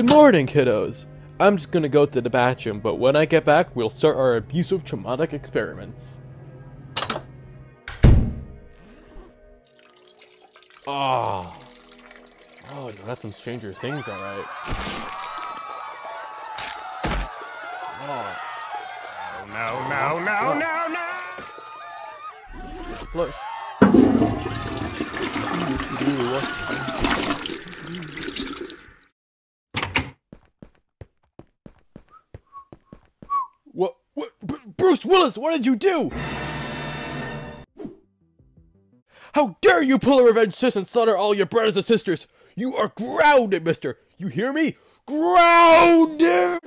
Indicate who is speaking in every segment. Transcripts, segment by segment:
Speaker 1: Good morning, kiddos. I'm just gonna go to the bathroom, but when I get back, we'll start our abusive traumatic experiments. Ah. Oh, you got some Stranger Things, alright. Oh.
Speaker 2: No, no, no, no, no!
Speaker 1: Flush. What? What? B- Bruce Willis, what did you do? How dare you pull a revenge sis and slaughter all your brothers and sisters? You are grounded, mister. You hear me? Grounded!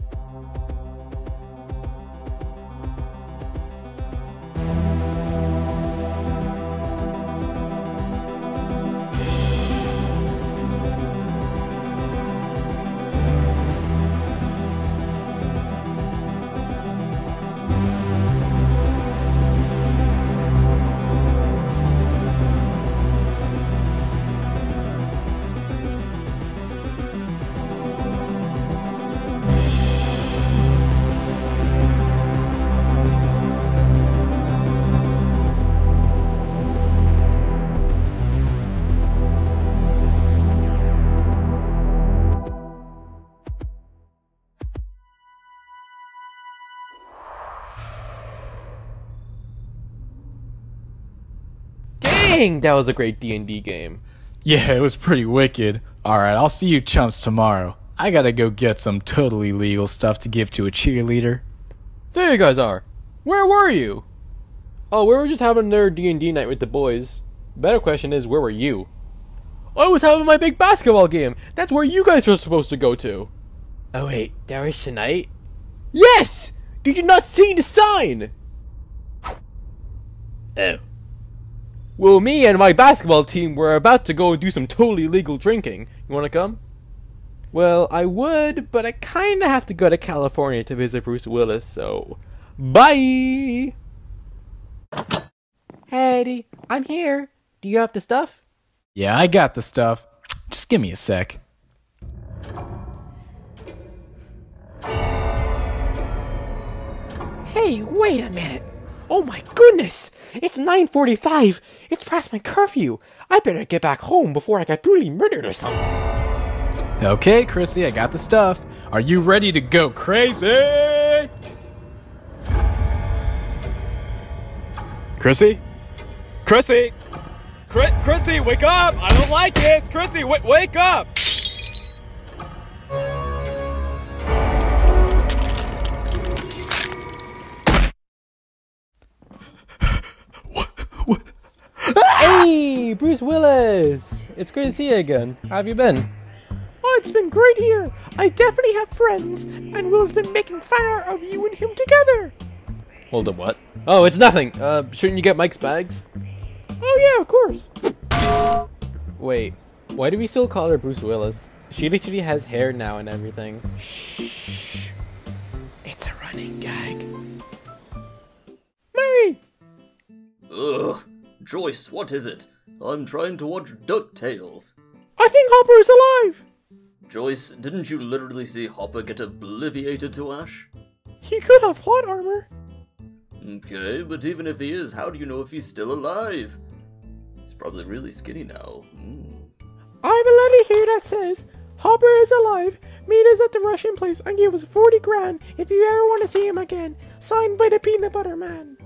Speaker 1: Dang, that was a great D&D game.
Speaker 3: Yeah, it was pretty wicked. Alright, I'll see you chumps tomorrow. I gotta go get some totally legal stuff to give to a cheerleader.
Speaker 1: There you guys are. Where were you? Oh, we were just having their D&D night with the boys. Better question is, where were you? I was having my big basketball game. That's where you guys were supposed to go to. Oh wait, that was tonight? Yes! Did you not see the sign? Oh. Well, me and my basketball team were about to go and do some totally legal drinking. You wanna come? Well, I would, but I kinda have to go to California to visit Bruce Willis, so. Bye! Hey, Eddie, I'm here. Do you have the stuff?
Speaker 3: Yeah, I got the stuff. Just give me a sec.
Speaker 1: Hey, wait a minute. Oh my goodness! It's 9.45! It's past my curfew! I better get back home before I get brutally murdered or something.
Speaker 3: Okay, Chrissy, I got the stuff. Are you ready to go crazy? Chrissy? Chrissy? Chri- Chrissy, wake up! I don't like this! Chrissy, wake up!
Speaker 1: Hey, Bruce Willis! It's great to see you again. How have you been? Oh, it's been great here. I definitely have friends, and Will's been making fun of you and him together. Hold up, what? Oh, it's nothing. Uh, shouldn't you get Mike's bags? Oh yeah, of course. Wait, why do we still call her Bruce Willis? She literally has hair now and everything. Shh. It's a running gag. Mary!
Speaker 4: Ugh. Joyce, what is it? I'm trying to watch DuckTales.
Speaker 1: I think Hopper is alive!
Speaker 4: Joyce, didn't you literally see Hopper get obliviated to Ash?
Speaker 1: He could have plot armor.
Speaker 4: Okay, but even if he is, how do you know if he's still alive? He's probably really skinny now. Mm.
Speaker 1: I have a letter here that says, Hopper is alive, meet us at the Russian place and give us 40 grand if you ever want to see him again. Signed by the Peanut Butter Man.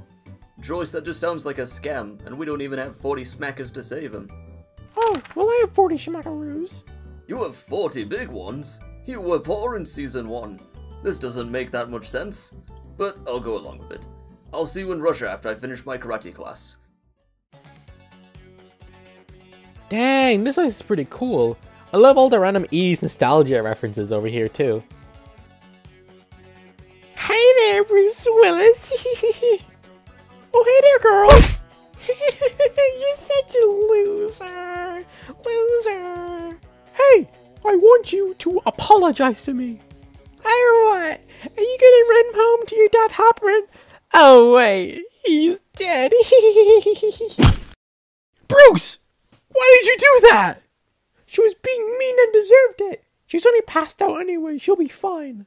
Speaker 4: Joyce, that just sounds like a scam, and we don't even have 40 smackers to save him.
Speaker 1: Oh, well I have 40 schmackaroos.
Speaker 4: You have 40 big ones? You were poor in season 1. This doesn't make that much sense, but I'll go along with it. I'll see you in Russia after I finish my karate class.
Speaker 1: Dang, this place is pretty cool. I love all the random 80s nostalgia references over here too. Hey there, Bruce Willis. oh, hey there, girls. You're such a loser. Loser. Hey, I want you to apologize to me. Or what? Are you gonna run home to your dad Hopper? Oh wait, he's dead. Bruce! Why did you do that? She was being mean and deserved it. She's only passed out anyway. She'll be fine.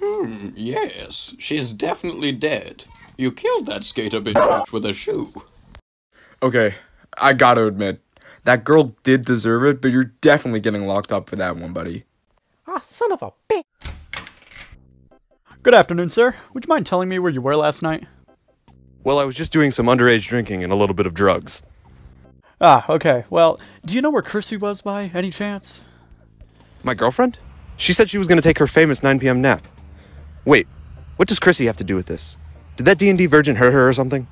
Speaker 5: Hmm, yes, she's definitely dead. You killed that skater bitch with a shoe.
Speaker 6: Okay, I gotta admit, that girl did deserve it, but you're definitely getting locked up for that one, buddy.
Speaker 1: Ah, son of a bitch.
Speaker 7: Good afternoon, sir. Would you mind telling me where you were last night?
Speaker 8: Well, I was just doing some underage drinking and a little bit of drugs.
Speaker 7: Ah, okay. Well, do you know where Chrissy was by any chance?
Speaker 8: My girlfriend? She said she was going to take her famous 9 p.m. nap. Wait, what does Chrissy have to do with this? Did that D&D virgin hurt her or something?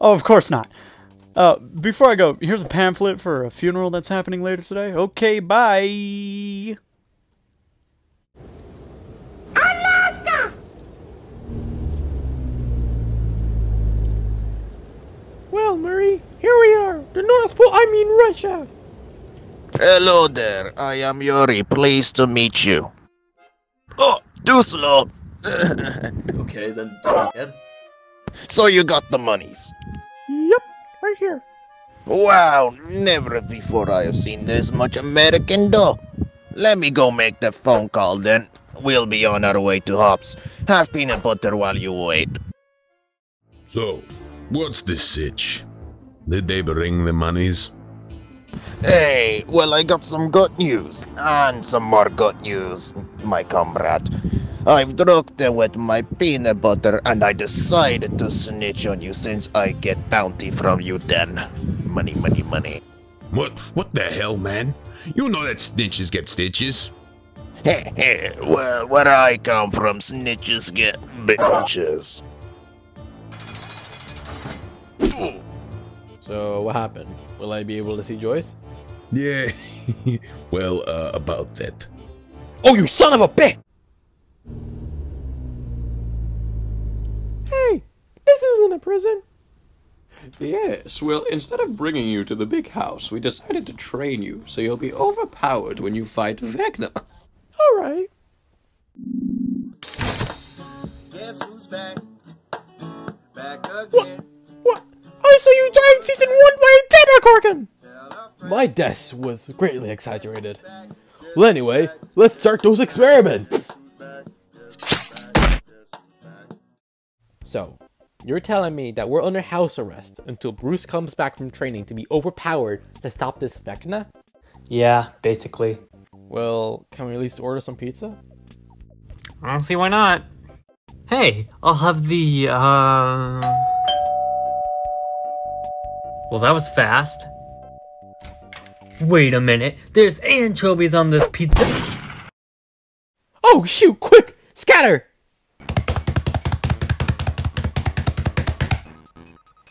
Speaker 7: Oh, of course not. Uh, before I go, here's a pamphlet for a funeral that's happening later today. Okay, bye. Alaska!
Speaker 1: Well, Murray, here we are. The North Pole, I mean Russia.
Speaker 9: Hello there, I am Yuri. Pleased to meet you. Oh, too slow.
Speaker 4: Okay, then dickhead.
Speaker 9: so you got the monies.
Speaker 1: Yep, right here.
Speaker 9: Wow, never before I have seen this much American dough. Let me go make the phone call then. We'll be on our way to Hops. Have peanut butter while you wait.
Speaker 10: So, what's the sitch? Did they bring the monies?
Speaker 9: Hey, well, I got some good news. And some more good news, my comrade. I've drugged them with my peanut butter and I decided to snitch on you since I get bounty from you then. Money, money, money.
Speaker 10: What? What the hell, man? You know that snitches get stitches.
Speaker 9: Heh well, where I come from, snitches get bitches.
Speaker 1: So, what happened? Will I be able to see Joyce?
Speaker 10: Yeah. well, uh, about that.
Speaker 1: Oh, you son of a bitch! Hey, this isn't a prison.
Speaker 5: Yes, well, instead of bringing you to the big house, we decided to train you so you'll be overpowered when you fight Vecna.
Speaker 1: All right.
Speaker 11: Guess who's back? Back
Speaker 1: What?
Speaker 11: again.
Speaker 1: What? I saw you die in season one by a Demogorgon! My death was greatly exaggerated. Well, anyway, let's start those experiments! So, you're telling me that we're under house arrest until Bruce comes back from training to be overpowered to stop this Vecna?
Speaker 12: Yeah, basically.
Speaker 1: Well, can we at least order some pizza?
Speaker 12: I don't see why not. Hey, I'll have the, uh... Well, that was fast. Wait a minute, there's anchovies on this pizza.
Speaker 1: Oh, shoot, quick! Scatter!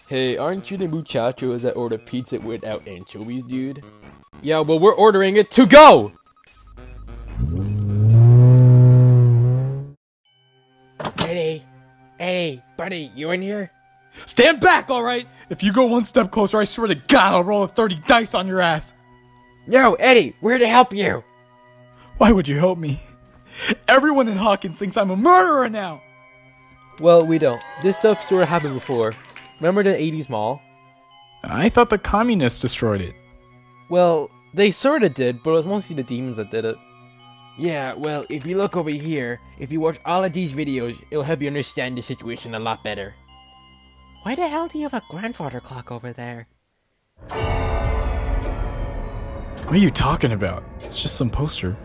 Speaker 1: Hey, aren't you the muchachos that order pizza without anchovies, dude? Yeah, well, we're ordering it to go! Eddie, Eddie, buddy, you in here?
Speaker 3: Stand back, alright? If you go one step closer, I swear to God, I'll roll a 30 dice on your ass.
Speaker 1: Yo, Eddie, we're to help you.
Speaker 3: Why would you help me? Everyone in Hawkins thinks I'm a murderer now.
Speaker 1: Well, we don't. This stuff sort of happened before. Remember the 80s mall?
Speaker 3: I thought the communists destroyed it.
Speaker 1: Well, they sort of did, but it was mostly the demons that did it. Yeah, well, if you look over here, if you watch all of these videos, it'll help you understand the situation a lot better. Why the hell do you have a grandfather clock over there?
Speaker 3: What are you talking about? It's just some poster.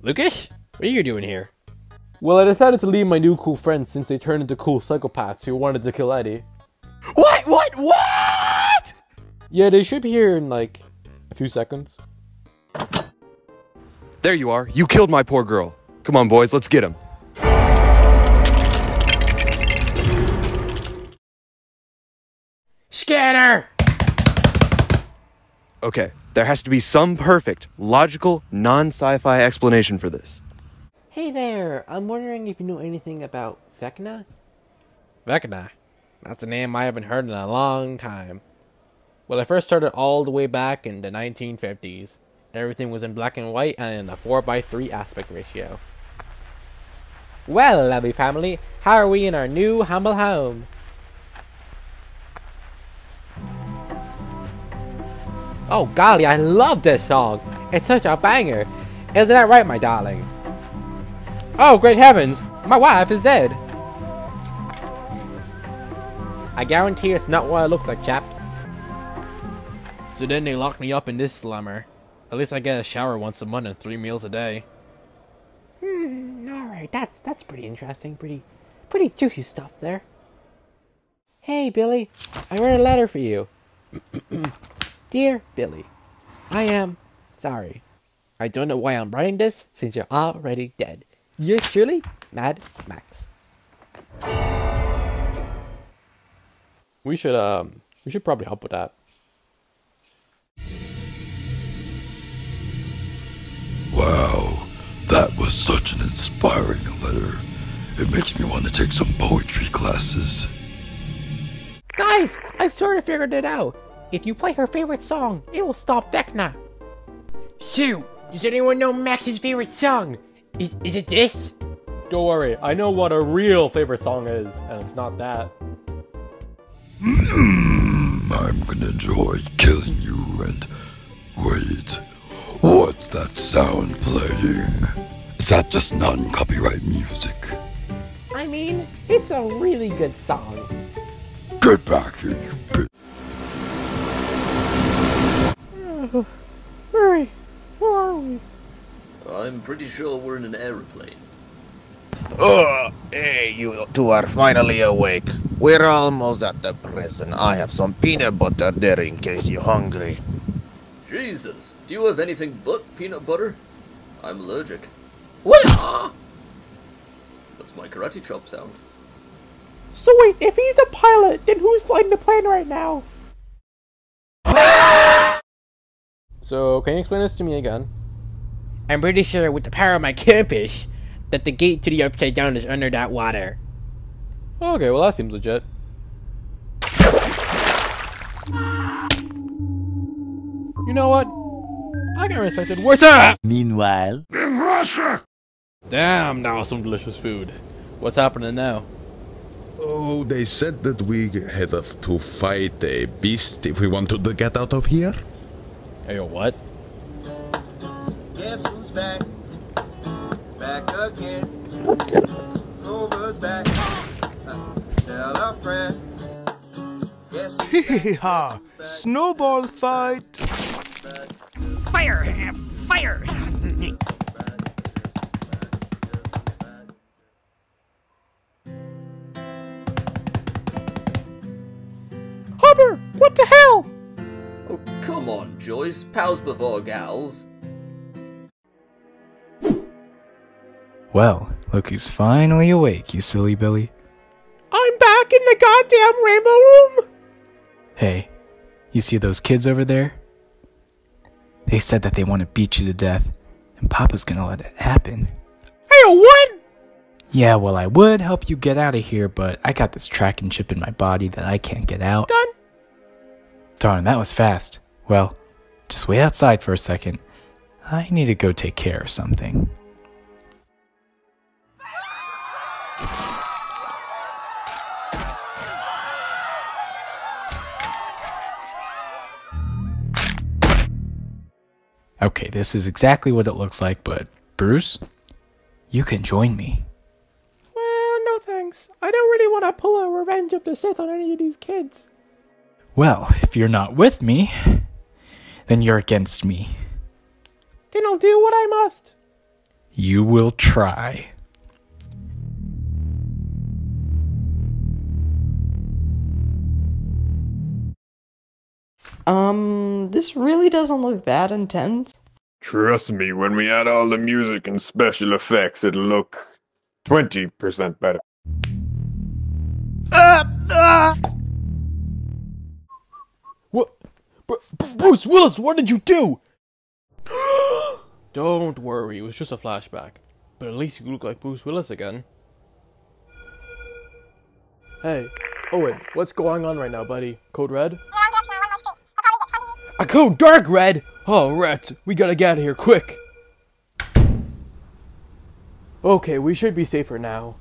Speaker 1: Lucas? What are you doing here? Well, I decided to leave my new cool friends since they turned into cool psychopaths who wanted to kill Eddie.
Speaker 3: What? What? What?
Speaker 1: Yeah, they should be here in like a few seconds.
Speaker 8: There you are. You killed my poor girl. Come on, boys, let's get him.
Speaker 1: Scanner!
Speaker 8: Okay, there has to be some perfect, logical, non sci fi explanation for this.
Speaker 1: Hey there, I'm wondering if you know anything about Vecna? Vecna? That's a name I haven't heard in a long time. Well, I first started all the way back in the 1950s. Everything was in black and white and in a 4x3 aspect ratio. Well, lovely family, how are we in our new humble home? Oh golly, I love this song. It's such a banger. Isn't that right, my darling? Oh, great heavens! My wife is dead. I guarantee it's not what it looks like, chaps. So then they locked me up in this slumber. At least I get a shower once a month and three meals a day. Hmm, alright, that's that's pretty interesting. Pretty pretty juicy stuff there. Hey Billy, I wrote a letter for you. Dear Billy, I am sorry. I don't know why I'm writing this since you're already dead. Yours truly, Mad Max. We should um we should probably help with that.
Speaker 13: Wow, that was such an inspiring letter. It makes me want to take some poetry classes.
Speaker 1: Guys, I sort of figured it out. If you play her favorite song, it will stop Vecna. Shoot! Does anyone know Max's favorite song? Is, is it this? Don't worry, I know what a real favorite song is, and it's not that.
Speaker 13: Hmm, I'm gonna enjoy killing you and. Wait, what's that sound playing? Is that just non copyright music?
Speaker 1: I mean, it's a really good song.
Speaker 13: Get back here,
Speaker 4: pretty sure we're in an aeroplane.
Speaker 9: Oh, hey, you two are finally awake. We're almost at the prison. I have some peanut butter there in case you're hungry.
Speaker 4: Jesus, do you have anything but peanut butter? I'm allergic. What? That's my karate chop sound.
Speaker 1: So wait, if he's a pilot, then who's flying the plane right now? So, can you explain this to me again? I'm pretty sure with the power of my campus that the gate to the upside down is under that water. Okay, well that seems legit. You know what? I got respected. What's up?
Speaker 14: Meanwhile,
Speaker 13: In Russia!
Speaker 1: Damn, now some delicious food. What's happening now?
Speaker 10: Oh, they said that we had to fight a beast if we wanted to get out of here.
Speaker 1: Hey, what?
Speaker 11: Guess who's back? Back again. Hopper's back. Tell a friend. Guess who's
Speaker 15: ha! Snowball fight!
Speaker 2: Fire! Fire!
Speaker 1: Hopper, what the hell?
Speaker 4: Oh, come on, Joyce. Pals before gals.
Speaker 3: Well, look who's finally awake, you silly Billy.
Speaker 1: I'm back in the goddamn rainbow room!
Speaker 3: Hey, you see those kids over there? They said that they want to beat you to death, and Papa's gonna let it happen.
Speaker 1: Hey, what?
Speaker 3: Yeah, well, I would help you get out of here, but I got this tracking chip in my body that I can't get out.
Speaker 1: Done.
Speaker 3: Darn, that was fast. Well, just wait outside for a second. I need to go take care of something. Okay, this is exactly what it looks like, but Bruce, you can join me.
Speaker 1: Well, no thanks. I don't really want to pull a revenge of the Sith on any of these kids.
Speaker 3: Well, if you're not with me, then you're against me.
Speaker 1: Then I'll do what I must.
Speaker 3: You will try.
Speaker 16: Um, this really doesn't look that intense.
Speaker 17: Trust me, when we add all the music and special effects, it'll look 20% better. Ah!
Speaker 1: What? Br- Br- Bruce Willis, what did you do? Don't worry, it was just a flashback. But at least you look like Bruce Willis again. Hey, Owen, what's going on right now, buddy? Code Red? A code Dark Red! Oh, rats, we gotta get out of here quick! Okay, we should be safer now.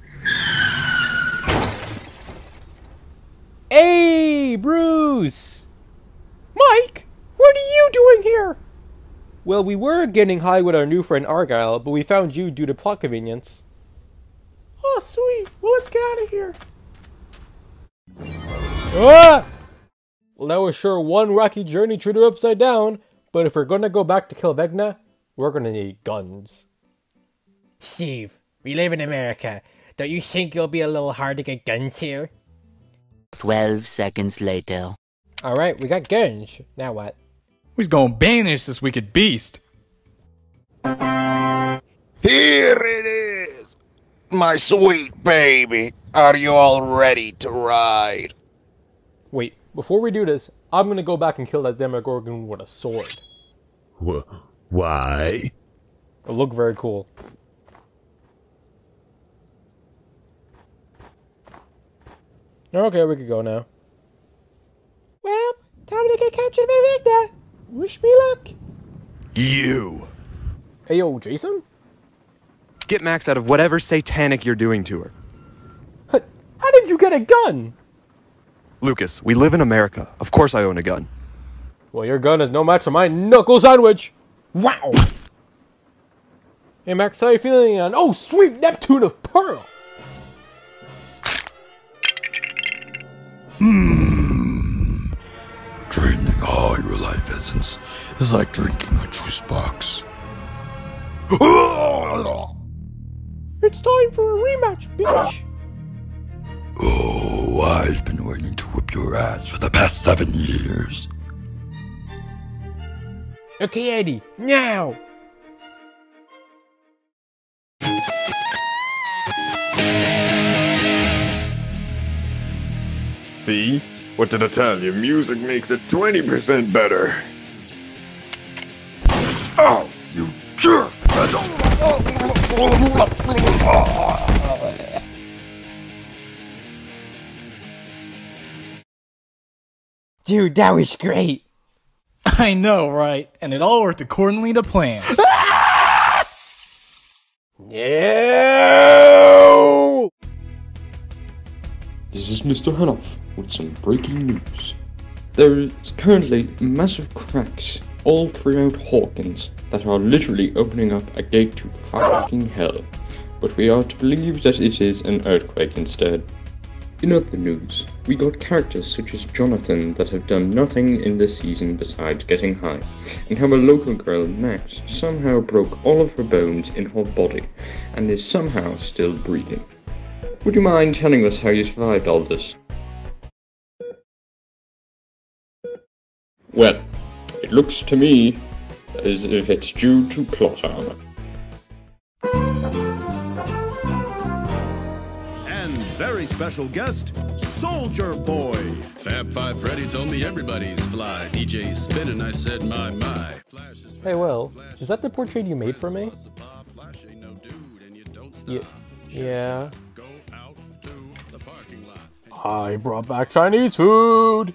Speaker 1: Hey, Bruce! Mike, what are you doing here? Well, we were getting high with our new friend Argyle, but we found you due to plot convenience. Oh, sweet. Well, let's get out of here. Ah! Well, that was sure one rocky journey through the Upside Down, but if we're gonna go back to kill Vecna, we're gonna need guns.
Speaker 14: Steve, we live in America. Don't you think it'll be a little hard to get guns here?
Speaker 18: Twelve seconds later.
Speaker 1: Alright, we got guns. Now what?
Speaker 3: Who's gonna banish this wicked beast?
Speaker 9: Here it is! My sweet baby. Are you all ready to ride?
Speaker 1: Wait, before we do this, I'm gonna go back and kill that Demogorgon with a sword.
Speaker 10: Wh- why?
Speaker 1: It'll look very cool. Okay, we could go now. Well, time to get captured by Vecna. Wish me luck.
Speaker 8: You!
Speaker 1: Hey, yo, Jason?
Speaker 8: Get Max out of whatever satanic you're doing to her.
Speaker 1: How did you get a gun?
Speaker 8: Lucas, we live in America. Of course I own a gun.
Speaker 1: Well, your gun is no match for my knuckle sandwich. Wow. Hey, Max, how you feeling on? Oh, sweet Neptune of Pearl.
Speaker 13: Hmm. Draining all your life essence is like drinking a juice box.
Speaker 1: It's time for a rematch, bitch.
Speaker 13: Oh, I've been waiting to whip your ass for the past seven years.
Speaker 14: Okay, Eddie, now!
Speaker 17: See? What did I tell you? Music makes it 20% better.
Speaker 13: Oh, you jerk!
Speaker 14: Dude, that was great!
Speaker 3: I know, right? And it all worked accordingly to plan.
Speaker 1: No!
Speaker 5: This is Mr. Hanoff with some breaking news. There is currently massive cracks all throughout Hawkins that are literally opening up a gate to fucking hell. But we are to believe that it is an earthquake instead. In other news, we got characters such as Jonathan that have done nothing in this season besides getting high, and how a local girl, Max, somehow broke all of her bones in her body and is somehow still breathing. Would you mind telling us how you survived all this? Well, it looks to me as if it's due to plot armor.
Speaker 19: Very special guest, Soldier Boy.
Speaker 20: Fab Five Freddy told me everybody's fly. DJ spinning, I said my my.
Speaker 1: Hey, Will, is that the portrait you made for me? Yeah. Yeah. I brought back Chinese food.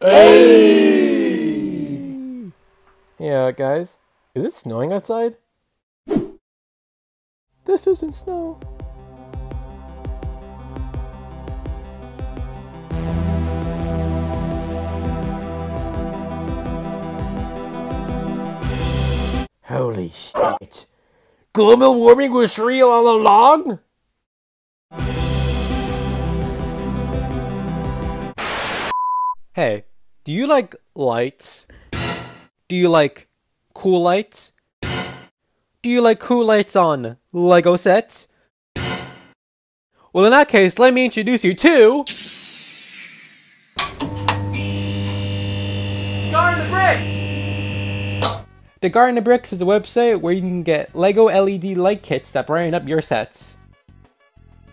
Speaker 1: Hey! Yeah, guys, is it snowing outside? This isn't snow.
Speaker 14: Holy shit. Global warming was real all along?
Speaker 1: Hey, do you like lights? Do you like cool lights? Do you like cool lights on Lego sets? Well, in that case, let me introduce you to. Garden of Bricks! The Garden of Bricks is a website where you can get Lego LED light kits that brighten up your sets.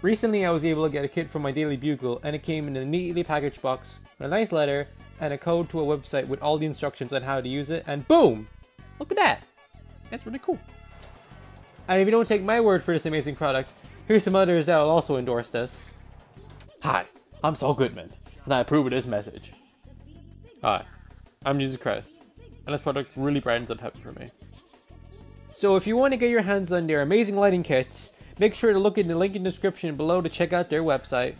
Speaker 1: Recently, I was able to get a kit from my Daily Bugle, and it came in a neatly packaged box, with a nice letter, and a code to a website with all the instructions on how to use it, and boom! Look at that! That's really cool. And if you don't take my word for this amazing product, here's some others that will also endorse this. Hi, I'm Saul Goodman, and I approve of this message. Hi, I'm Jesus Christ, and this product really brightens up heaven for me. So if you want to get your hands on their amazing lighting kits, make sure to look in the link in the description below to check out their website.